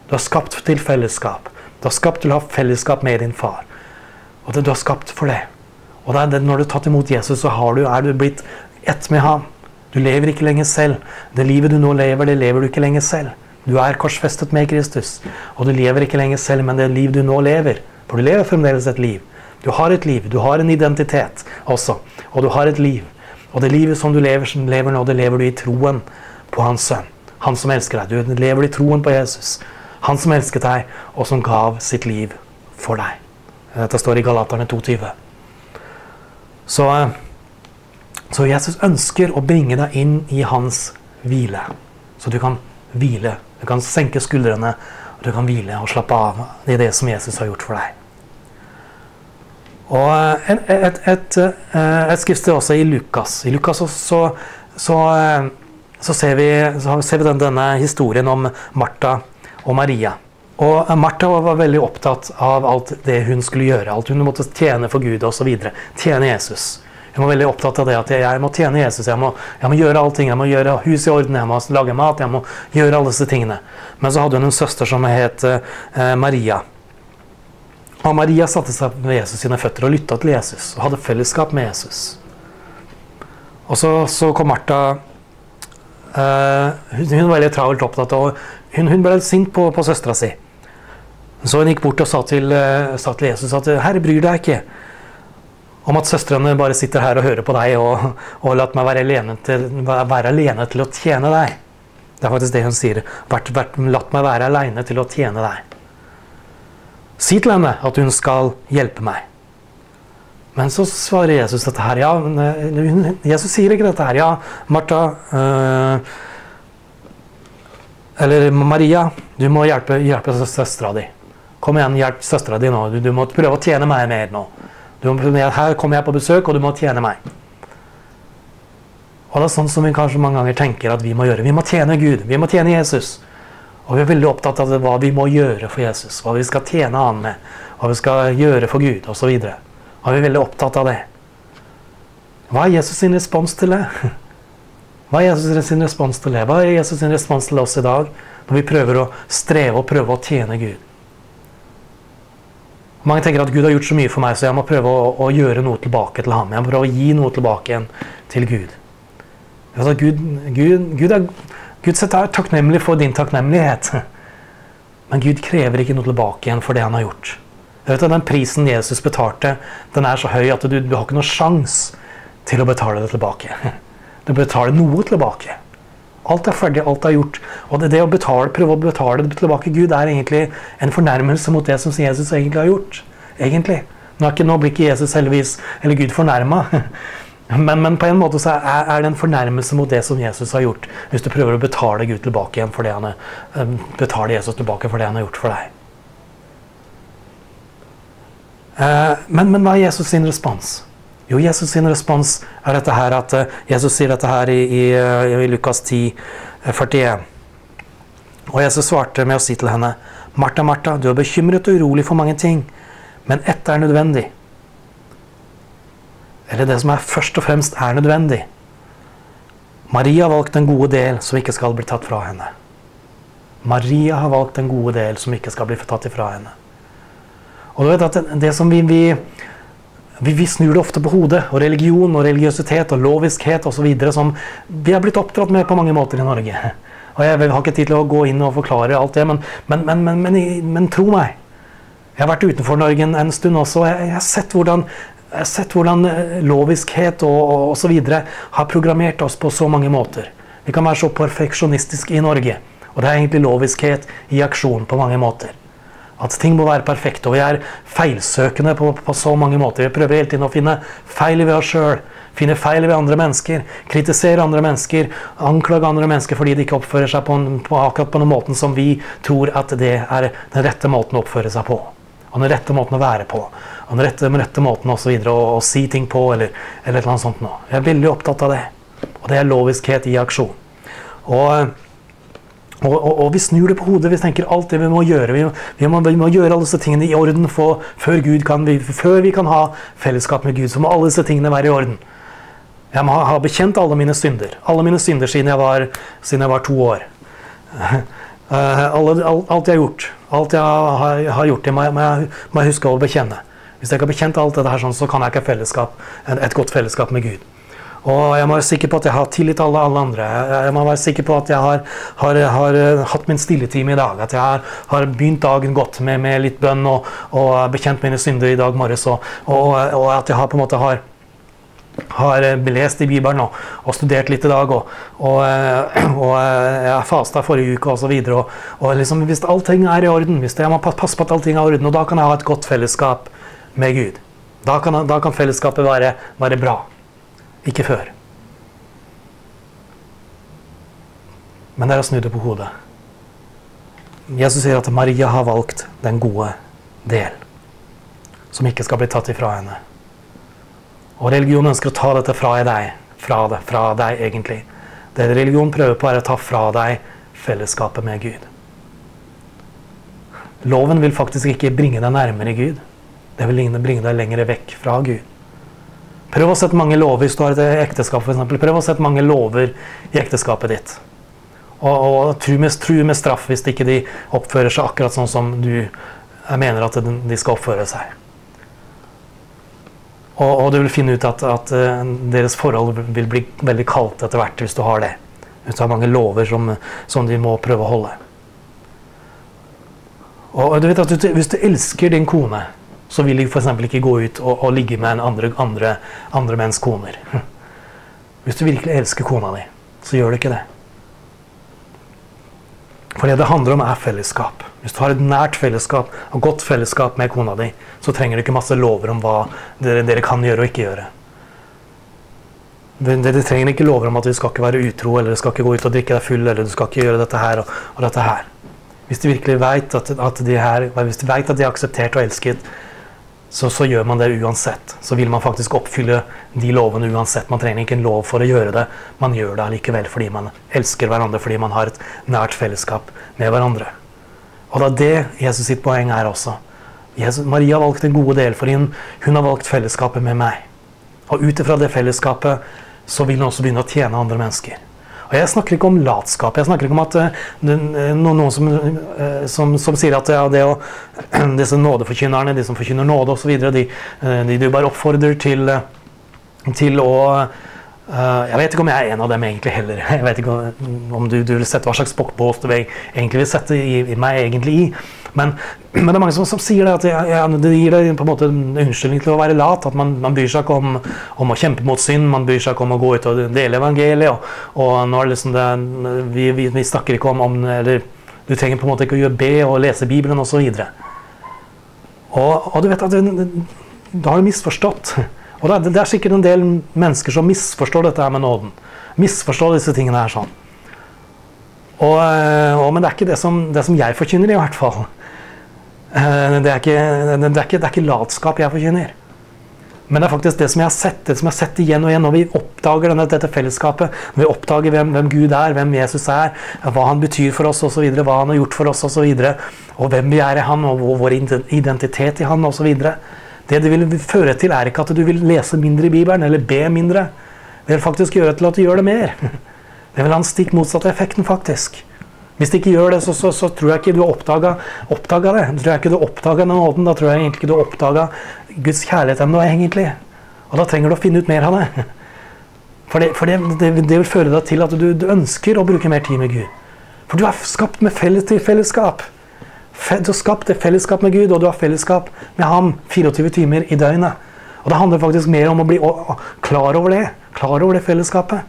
Du har skapt til fellesskap. Du har skapt til å ha fellesskap med din far. Og det, du har skapt for det. Og det det, når du har tatt imot Jesus, så du, er du blitt ett med ham. Du lever ikke lenger selv. Det livet du nå lever, det lever du ikke lenger selv. Du er korsfestet med Kristus, og du lever ikke lenger selv, men det liv du nå lever. For du lever fremdeles et liv. Du har et liv, du har en identitet også, og du har et liv. Og det livet som du lever, som lever nå, det lever du i troen på Hans Sønn. Han som elsker deg. Du lever i troen på Jesus. Han som elsket deg, og som gav sitt liv for deg. Dette står i Galaterne 2,20. Så eh, så Jesus ønsker å bringe deg inn i hans hvile. Så du kan hvile. Du kan senke skuldrene, og du kan hvile og slappe av i det som Jesus har gjort for deg. Og eh, et, et, et, eh, et skriftsted også i Lukas. I Lukas så, så, eh, så ser vi, så ser vi den, denne historien om Martha og Maria. Og Martha var veldig opptatt av alt det hun skulle gjøre. Alt hun måtte tjene for Gud osv. Tjene Jesus. Jeg var veldig opptatt av det at jeg må tjene Jesus. Jeg må, jeg må gjøre allting. Jeg må gjøre hus i orden, jeg må lage mat, jeg må gjøre alle disse tingene. Men så hadde hun en søster som het eh, Maria. Og Maria satte seg ved Jesus sine føtter og lytta til Jesus og hadde fellesskap med Jesus. Og så, så kom Martha eh, hun, hun, var veldig travelt opptatt, og hun, hun ble sint på, på søstera si. Så hun gikk bort og sa til, eh, sa til Jesus at 'Herre, bryr deg ikke' om at søstrene bare sitter her og hører på deg og, og latt meg være alene, til, være alene, til, å tjene deg. Det er faktisk det hun sier. Vært, vært, latt meg være alene til å tjene deg. Si til henne at hun skal hjelpe meg. Men så svarer Jesus dette her. Ja, Jesus sier ikke dette her. Ja, Martha øh, Eller Maria, du må hjelpe, hjelpe søstera di. Kom igjen, hjelp søstera di nå. Du, du må prøve å tjene meg mer nå. Du, her kommer jeg på besøk, og du må tjene meg. Og det er sånn som vi kanskje mange ganger tenker at vi må gjøre. Vi må tjene Gud. Vi må tjene Jesus. Og vi er veldig opptatt av hva vi må gjøre for Jesus. Hva vi skal tjene Han med. Hva vi skal gjøre for Gud, osv. Og, og vi er veldig opptatt av det. Hva er Jesus sin respons til det? Hva er Jesus sin respons til det? Hva er Jesus sin respons til oss i dag, når vi prøver å streve og prøve å tjene Gud? Mange tenker at Gud har gjort så mye for meg, så jeg må prøve å, å gjøre noe tilbake til ham. Jeg må prøve å gi noe tilbake igjen til Gud. Altså, Gud, Gud, Gud, er, Gud er takknemlig for din takknemlighet. Men Gud krever ikke noe tilbake igjen for det han har gjort. Vet Den prisen Jesus betalte, den er så høy at du, du har ikke noen sjanse til å betale det tilbake. Du betaler noe tilbake. Alt er ferdig, alt er gjort. Og det, det å betale, prøve å betale det tilbake Gud er egentlig en fornærmelse mot det som Jesus egentlig har gjort. Egentlig. Nå, ikke, nå blir ikke Jesus heldigvis, eller Gud fornærma. Men, men, på en måte så er, er, det en fornærmelse mot det som Jesus har gjort, hvis du prøver å betale Gud tilbake igjen for det han eh, betale Jesus tilbake for det han har gjort for deg. Eh, men, men hva er Jesus sin respons? Jo, Jesus sin respons er dette her at uh, Jesus sier dette her i, i, uh, i Lukas 10, 41. Og Jesus svarte med å si til henne, Martha, Martha, du er bekymret og urolig for mange ting, men ett er nødvendig. Eller det som er først og fremst er nødvendig. Maria har valgt den gode del som ikke skal bli tatt fra henne. Maria har valgt den gode del som ikke skal bli tatt ifra henne. Og du vet at det, det som vi, vi, vi, snur det ofte på hodet, og religion og religiøsitet og loviskhet osv. som vi har blitt oppdratt med på mange måter i Norge. Og Jeg har ikke tid til å gå inn og forklare alt det, men, men, men, men tro meg. Jeg har vært utenfor Norge en, stund også, og jeg, jeg, har sett hvordan, jeg har sett hvordan eh, loviskhet og osv. har programmert oss på så mange måter. Vi kan være så perfeksjonistiske i Norge. Og det er egentlig loviskhet i aksjon på mange måter. At ting må være perfekte. Og vi er feilsøkende på, på så mange måter. Vi prøver hele tiden å finne feil ved oss sjøl. Finne feil ved andre mennesker. Kritisere andre mennesker. Anklage andre mennesker fordi de ikke oppfører seg på, en, på akkurat på den måten som vi tror at det er den rette måten å oppføre seg på. Og den rette måten å være på. Og den rette, den rette måten å, å si ting på, eller, eller noe sånt. noe. Jeg er veldig opptatt av det. Og det er loviskhet i aksjon. Og og, og, og, vi snur det på hodet. Vi tenker alt det vi må gjøre. Vi, vi, må, vi må, gjøre alle disse tingene i orden for, før, kan, før, vi kan ha fellesskap med Gud. Så må alle disse tingene være i orden. Jeg må ha, bekjent alle mine synder. Alle mine synder siden jeg var, siden jeg var to år. Uh, alle, alt jeg har gjort. Alt jeg har, har gjort, det må må, må jeg huske å bekjenne. Hvis jeg ikke har bekjent alt dette, her, sånn, så kan jeg ikke ha et godt fellesskap med Gud. Og jeg må være sikker på at jeg har tillit til alle, alle andre. Jeg må være sikker på at jeg har, har, har eh, hatt min stilletime i dag. At jeg har, har begynt dagen godt med, med litt bønn og, og, bekjent mine synder i dag morges. Og, og, og, at jeg har på en måte har, har lest i Bibelen og, og studert litt i dag. Og, og, og jeg fasta forrige uke osv. Og, og liksom, hvis allting er i orden, hvis jeg må passe på at allting er i orden, og da kan jeg ha et godt fellesskap med Gud. Da kan, da kan fellesskapet være, være bra. Ikke før. Men det er å snu det på hodet. Jesus sier at Maria har valgt den gode del, som ikke skal bli tatt ifra henne. Og religion ønsker å ta dette fra deg, fra, det, fra deg egentlig. Det religion prøver på, er å ta fra deg fellesskapet med Gud. Loven vil faktisk ikke bringe deg nærmere Gud. Det vil bringe deg lenger vekk fra Gud. Prøv å sette mange lover hvis du har et ekteskap, eksempel. Prøv å sette mange lover i ekteskapet ditt. Og, og tru, med, tru med straff hvis ikke de oppfører seg akkurat sånn som du mener at de skal oppføre seg. Og, og du vil finne ut at, at, eh, deres forhold vil bli veldig kaldt etter hvert hvis du har det. Hvis du har mange lover som, som de må prøve å holde. Og du vet at du, Hvis du elsker din kone så vil de f.eks. ikke gå ut og, og ligge med en andre, andre, andre menns koner. Hvis du virkelig elsker kona di, så gjør du ikke det. For det det handler om, er fellesskap. Hvis du har et nært fellesskap, og godt fellesskap med kona di, så trenger du ikke masse lover om hva dere, dere kan gjøre og ikke gjøre. Dere trenger ikke lover om at du skal ikke være utro, eller du skal ikke gå ut og drikke deg full, eller du skal ikke gjøre dette her og, og dette her. Hvis du virkelig vet at, at, de her, hvis du vet at de er akseptert og elsket, så, så, gjør man det uansett. Så vil man faktisk oppfylle de lovene uansett. Man trenger ikke en lov for å gjøre det. Man gjør det allikevel fordi man elsker hverandre, fordi man har et nært fellesskap med hverandre. Og det er det Jesus sitt poeng er også. Jesus, Maria har valgt en gode del, fordi hun, hun har valgt fellesskapet med meg. Og ut ifra det fellesskapet så vil hun også begynne å tjene andre mennesker. Og Jeg snakker ikke om latskap. Jeg snakker ikke om at uh, noen, som, uh, som, som, sier at ja, det å, disse nådeforkynnerne, de som forkynner nåde osv., de, de du bare oppfordrer til, til å jeg vet ikke om jeg er en av dem egentlig heller. Jeg vet ikke om du, du vil sette hva slags bokkbås du egentlig vil sette i, i meg egentlig i. Men, men, det er mange som, som sier det at ja, det gir deg på en måte unnskyldning til å være lat. At man, man bryr seg ikke om, om, å kjempe mot synd, man bryr seg ikke om å gå ut og dele evangeliet. Og, og nå er det liksom det, vi, vi, vi, snakker ikke om, om eller, Du trenger på en måte ikke å be og lese Bibelen osv. Og, og, og du vet at Da har du misforstått. Og det det er, sikkert en del mennesker som misforstår dette her med nåden. Misforstår disse tingene her sånn. Og, og, men det er ikke det som, det som jeg forkynner, i hvert fall. Eh, det er, ikke, det, er ikke, er ikke latskap jeg forkynner. Men det er faktisk det som jeg har sett det som jeg har sett igjen og igjen når vi oppdager denne, dette fellesskapet, når vi oppdager hvem, hvem, Gud er, hvem Jesus er, hva han betyr for oss osv., hva han har gjort for oss og, så videre, og hvem vi er i han, og vår identitet i han osv. Det det vil føre til, er ikke at du vil lese mindre i Bibelen eller be mindre. Det vil faktisk gjøre til at du gjør det mer. Det vil ha den stikk motsatte effekten, faktisk. Hvis du ikke gjør det, så, så, så tror jeg ikke du har oppdaga det. Da tror jeg ikke du oppdaga nåden. Da tror jeg egentlig ikke du har oppdaga Guds kjærlighet ennå, egentlig. Og da trenger du å finne ut mer av det. For det, for det, det, det vil føre deg til at du, du, ønsker å bruke mer tid med Gud. For du er skapt med felles til fellesskap. Du har skapt et fellesskap med Gud, og du har fellesskap med ham 24 timer i døgnet. Og det handler faktisk mer om å bli klar over det. Klar over det fellesskapet.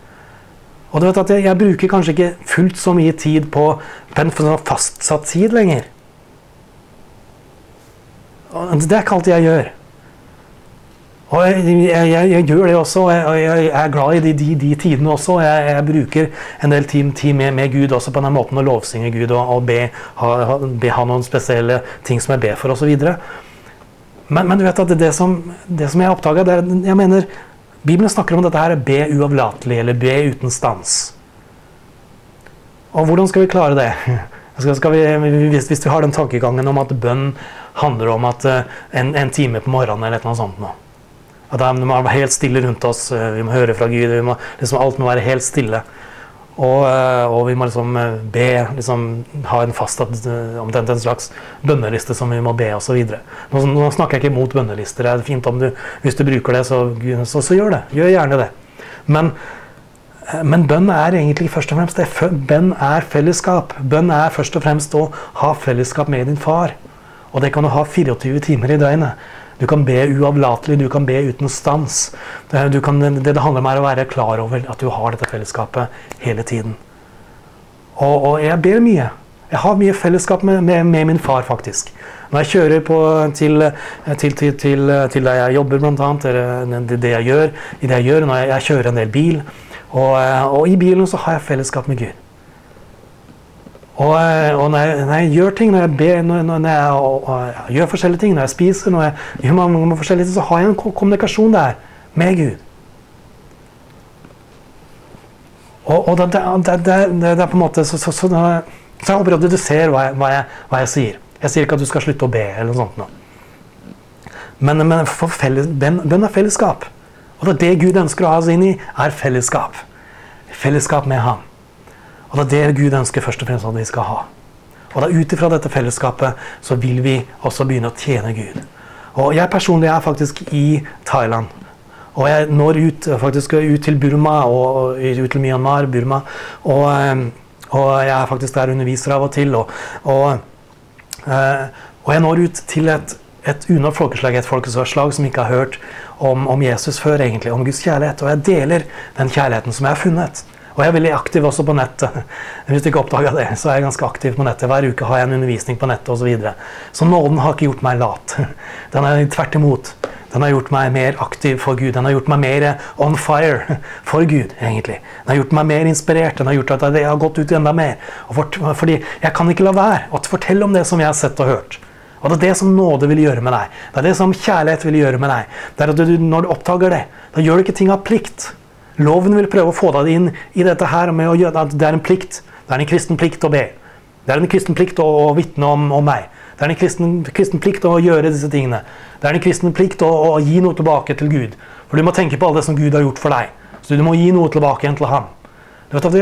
Og du vet at jeg, jeg bruker kanskje ikke fullt så mye tid på, den sånn fastsatt tid lenger. Det er ikke alt jeg gjør. Og jeg, jeg, jeg, gjør det også. og Jeg, er glad i de, de, de tidene også. Jeg, bruker en del tid, med, med, Gud også på den måten å lovsynge Gud og, og be, ha, be, ha, noen spesielle ting som jeg ber for osv. Men, men du vet at det som, det som jeg oppdaga Jeg mener, Bibelen snakker om dette her be uavlatelig, eller be uten stans. Og hvordan skal vi klare det? Skal, vi, hvis, vi har den tankegangen om at bønn handler om at eh, en, en time på morgenen eller noe sånt noe. At det må være helt stille rundt oss. Eh, vi må høre fra Gud. Må, liksom, alt må være helt stille. Og, eh, og vi må liksom eh, be, liksom, ha en fastsatt omtrent en slags bønneliste som vi må be osv. Nå, nå snakker jeg ikke mot bønnelister. Det er fint om du, hvis du bruker det, så, så, så gjør det. Gjør gjerne det. Men, men bønn er egentlig først og fremst det. Bønn er fellesskap. Bønn er først og fremst å ha fellesskap med din far. Og det kan du ha 24 timer i døgnet. Du kan be uavlatelig, du kan be uten stans. Det, kan, det, det handler om er å være klar over at du har dette fellesskapet hele tiden. Og, og jeg ber mye. Jeg har mye fellesskap med, med, med min far, faktisk. Når jeg kjører på, til, til, til, til, der jeg jobber, annet, eller det jeg gjør, i det jeg gjør, når jeg, jeg kjører en del bil, og, og i bilen så har jeg fellesskap med Gud. Og, eh, og når, jeg, når, jeg, gjør ting, når jeg, ber, når, når jeg og, og, gjør forskjellige ting, når jeg spiser, når jeg gjør mange forskjellige ting, så har jeg en kommunikasjon der med Gud. Og, det, det, det, det, er på en måte så, så, så, så jeg håper at du ser hva jeg, hva, hva jeg, sier. Jeg sier ikke at du skal slutte å be, eller noe sånt. Nå. Men, men felles, bønn er fellesskap. Og det er det Gud ønsker å ha oss inn i, er fellesskap. Fellesskap med Ham. Og det er det Gud ønsker først og fremst at vi skal ha. Og da ut ifra dette fellesskapet så vil vi også begynne å tjene Gud. Og jeg personlig er faktisk i Thailand. Og jeg når ut, faktisk ut til Burma og ut til Myanmar, Burma. Og, eh, og jeg er faktisk der underviser av og til. Og, og, eh, og jeg når ut til et, et unådd folkeslag, et folkeslag som ikke har hørt om, om Jesus før, egentlig, om Guds kjærlighet. Og jeg deler den kjærligheten som jeg har funnet. Og jeg er veldig aktiv også på nettet. Hvis du ikke oppdaga det, så er jeg ganske aktiv på nettet. Hver uke har jeg en undervisning på nettet osv. Så, videre. så nåden har ikke gjort meg lat. Den er tvert imot. Den har gjort meg mer aktiv for Gud. Den har gjort meg mer on fire for Gud, egentlig. Den har gjort meg mer inspirert. Den har gjort at jeg har gått ut enda mer. For, fordi jeg kan ikke la være å fortelle om det som jeg har sett og hørt. Og det er det som nåde vil gjøre med deg. Det er det som kjærlighet vil gjøre med deg. Det er at du, Når du oppdager det, da gjør du ikke ting av plikt. Loven vil prøve å få deg inn i dette her med å gjøre at det er en plikt. Det er en kristen plikt å be. Det er en kristen plikt å, å vitne om, om, meg. Det er en kristen, kristen, plikt å gjøre disse tingene. Det er en kristen plikt å, å, gi noe tilbake til Gud. For du må tenke på alt det som Gud har gjort for deg. Så du må gi noe tilbake igjen til ham. Du vet at vi,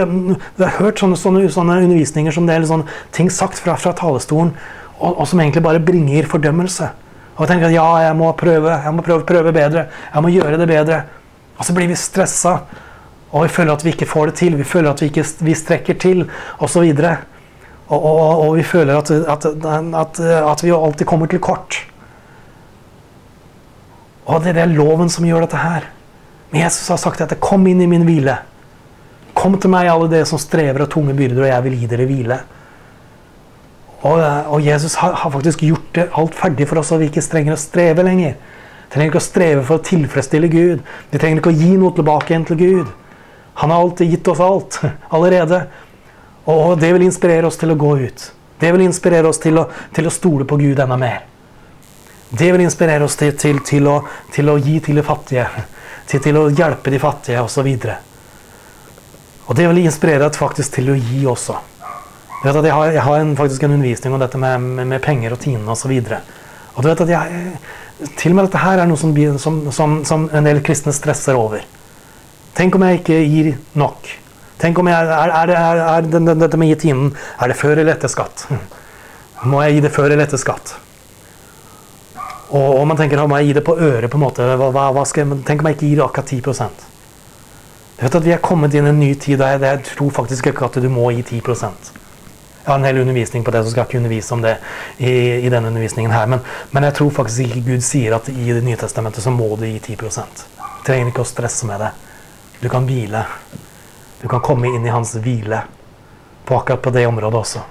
har hørt sånne, sånne, sånne, undervisninger som det er sånne ting sagt fra, fra talestolen, og, og, som egentlig bare bringer fordømmelse. Og tenker at ja, jeg må prøve, jeg må prøve, prøve bedre. Jeg må gjøre det bedre. Og så blir vi stressa, og vi føler at vi ikke får det til. Vi føler at vi ikke vi strekker til, osv. Og, og, og, og vi føler at, at, at, at, vi alltid kommer til kort. Og det er loven som gjør dette her. Men Jesus har sagt at 'kom inn i min hvile'. Kom til meg, alle dere som strever av tunge byrder, og jeg vil gi dere hvile. Og, og Jesus har, har, faktisk gjort det alt ferdig for oss, så vi ikke trenger å streve lenger. Trenger ikke å streve for å tilfredsstille Gud. Vi trenger ikke å gi noe tilbake igjen til Gud. Han har alltid gitt oss alt allerede. Og det vil inspirere oss til å gå ut. Det vil inspirere oss til å, til å stole på Gud enda mer. Det vil inspirere oss til, til, til, å, til å, gi til de fattige, til, å hjelpe de fattige osv. Og, og det vil inspirere deg faktisk til å gi også. Jeg, vet at jeg har, jeg har en, faktisk en undervisning om dette med, med, med penger og tiende osv. Og, så og du vet at jeg, til og med dette her er noe som, som, som, som en del kristne stresser over. Tenk om jeg ikke gir nok. Tenk om jeg, er, er, er, er Dette med gi tiden, er det før eller etter skatt? Må jeg gi det før eller etter skatt? Og, og man tenker må jeg gi det på øret, på en måte. Hva, hva skal tenk om jeg ikke gir akkurat 10 Du vet at Vi er kommet inn i en ny tid der jeg tror faktisk ikke at du må gi 10 Jeg har en hel undervisning på det, så skal jeg ikke undervise om det i, i denne undervisningen her. Men, men, jeg tror faktisk ikke Gud sier at i Det nye testamentet så må du gi 10 Du trenger ikke å stresse med det. Du kan hvile. Du kan komme inn i hans hvile på akkurat på det området også.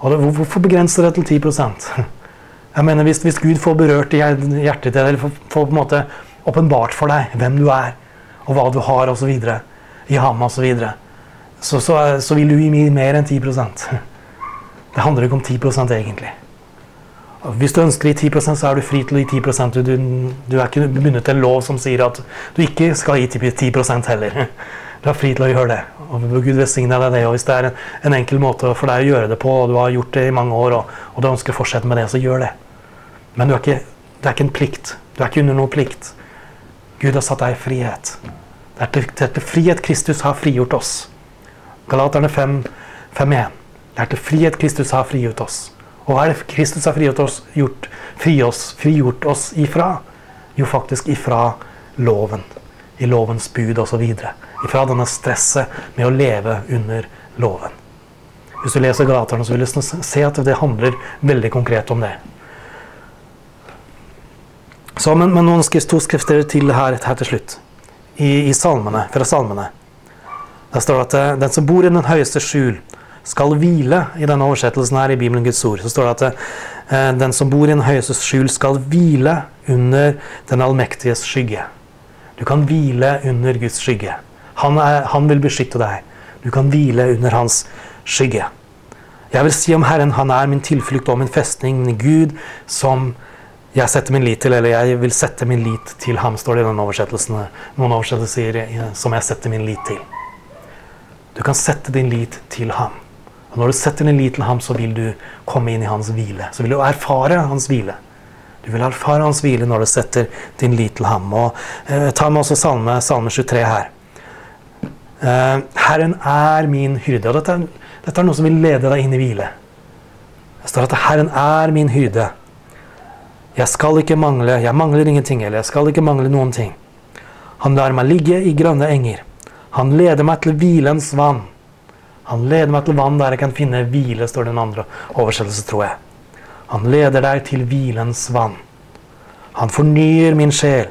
Og det, hvorfor begrenser det til 10% Jeg mener, hvis, hvis, Gud får berørt i hjertet ditt, eller får, får på en måte åpenbart for deg hvem du er, og hva du har osv., i ham osv., så, så, så, vil du gi mer enn 10% Det handler ikke om 10 egentlig. Hvis du ønsker å gi 10 så er du fri til å gi 10 Du, du, du er ikke bundet til en lov som sier at du ikke skal gi 10% heller. Du er fri til å gjøre det. Og Gud velsigne deg det. Og hvis det er en, en, enkel måte for deg å gjøre det på, og du har gjort det i mange år, og, og du ønsker å fortsette med det, så gjør det. Men er ikke, det er ikke en plikt. Du er ikke under noen plikt. Gud har satt deg i frihet. Det er til, til frihet Kristus har frigjort oss. Galaterne 5.1. Det er til frihet Kristus har frigjort oss. Og hva er det Kristus har frigjort oss, gjort, fri oss, frigjort oss ifra? Jo, faktisk ifra loven. I lovens bud osv ifra denne stresset med å leve under loven. Hvis du leser Galaterne, så vil du se at det handler veldig konkret om det. Så, men, men noen to skrifter til her, her til slutt. I, i salmene, fra salmene. Der står det at eh, den som bor i den høyeste skjul, skal hvile i denne oversettelsen her i Bibelen Guds ord. Så står det at eh, den som bor i den høyeste skjul, skal hvile under den allmektiges skygge. Du kan hvile under Guds skygge. Han, er, han vil beskytte deg. Du kan hvile under hans skygge. Jeg vil si om Herren, han er min tilflukt og min festning, min Gud, som jeg setter min lit til, eller jeg vil sette min lit til ham, står det i den oversettelsen. Noen oversettelser sier 'som jeg setter min lit til'. Du kan sette din lit til ham. Og Når du setter din lit til ham, så vil du komme inn i hans hvile. Så vil du erfare hans hvile. Du vil erfare hans hvile når du setter din lit til ham. Og eh, Ta med også salme, salme 23 her. Eh, Herren er min hyrde. Og dette, dette, er noe som vil lede deg inn i hvile. Det står at Herren er min hyrde. Jeg skal ikke mangle, jeg mangler ingenting, eller jeg skal ikke mangle noen ting. Han lar meg ligge i grønne enger. Han leder meg til hvilens vann. Han leder meg til vann der jeg kan finne hvile, står den andre oversettelse, tror jeg. Han leder deg til hvilens vann. Han fornyer min sjel.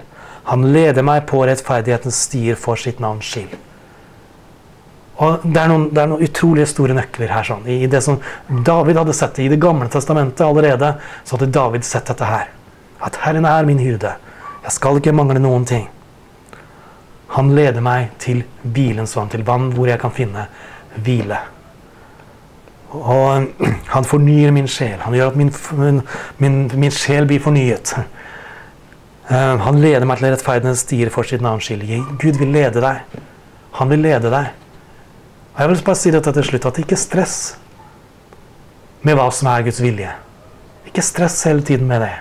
Han leder meg på rettferdighetens stier for sitt navns skyld. Og det er, noen, det er noen utrolig store nøkler her. sånn. I det som David hadde sett I Det gamle testamentet allerede så hadde David sett dette her. At Herren er min hyrde. Jeg skal ikke mangle noen ting. Han leder meg til hvilens vann, til vann hvor jeg kan finne hvile. Og han fornyer min sjel. Han gjør at min, min, min sjel blir fornyet. Eh, han leder meg til rettferdighetens stier for sitt navns skyld. Gud vil lede deg. Han vil lede deg. Og jeg vil bare si dette til slutt, at ikke stress med hva som er Guds vilje. Ikke stress hele tiden med det.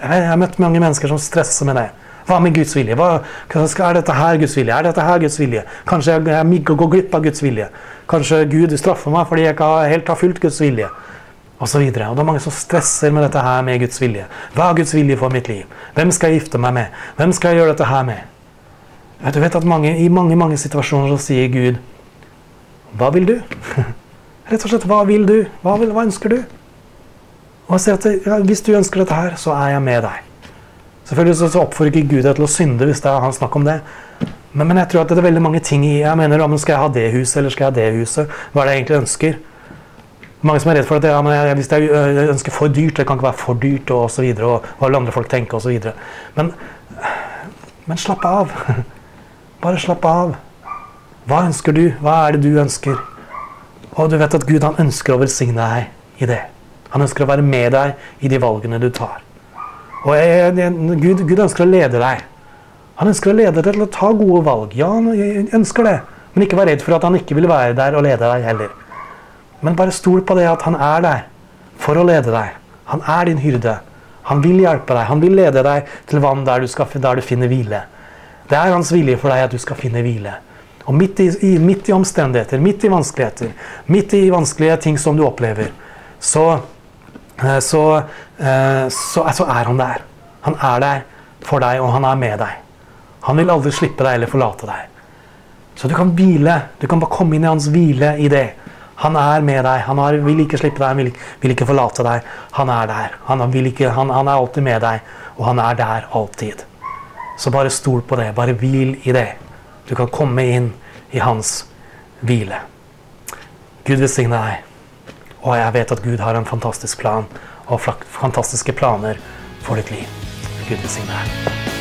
Jeg har møtt mange mennesker som stresser med det. Hva med Guds vilje? Hva, er dette her Guds vilje? Er dette her Guds vilje? Kanskje jeg, jeg går glipp av Guds vilje? Kanskje Gud straffer meg fordi jeg ikke helt har fulgt Guds vilje? Og, så videre. og det er mange som stresser med dette her med Guds vilje. Hva er Guds vilje for mitt liv? Hvem skal jeg gifte meg med? Hvem skal jeg gjøre dette her med? Du vet at mange, I mange mange situasjoner så sier Gud hva vil du? Rett og slett, hva vil du? Hva, vil, hva ønsker du? Og jeg sier at Hvis du ønsker dette her, så er jeg med deg. Selvfølgelig så, så oppfordrer ikke Gud deg til å synde hvis det er han snakk om det. Men, men, jeg tror at det er veldig mange ting i jeg mener, men Skal jeg ha det huset eller skal jeg ha det huset? Hva er det jeg egentlig ønsker? Mange som er redd for at ja, jeg, hvis jeg ønsker for dyrt, det kan ikke være for dyrt, og videre, og hva andre folk så videre. Men, men slapp av. Bare slapp av. Hva ønsker du? Hva er det du ønsker? Og du vet at Gud han ønsker å velsigne deg i det. Han ønsker å være med deg i de valgene du tar. Og jeg, jeg, Gud, Gud ønsker å lede deg. Han ønsker å lede deg til å ta gode valg. Ja, han ønsker det. Men ikke vær redd for at han ikke vil være der og lede deg heller. Men bare stol på det at han er der for å lede deg. Han er din hyrde. Han vil hjelpe deg. Han vil lede deg til vann der du, skal, der du finner hvile. Det er hans vilje for deg at du skal finne hvile. Og midt i, midt i omstendigheter, midt i vanskeligheter, midt i vanskelige ting som du opplever, så, så, eh, så, så er han der. Han er der for deg, og han er med deg. Han vil aldri slippe deg eller forlate deg. Så du kan hvile. Du kan bare komme inn i hans hvile i det. Han er med deg. Han er, vil ikke slippe deg, vil, vil, ikke forlate deg. Han er der. Han, ikke, han, han, er alltid med deg, og han er der alltid. Så bare stol på det. Bare hvil i det. Du kan komme inn i hans hvile. Gud velsigne deg. Og jeg vet at Gud har en fantastisk plan og fantastiske planer for ditt liv. Gud velsigne deg.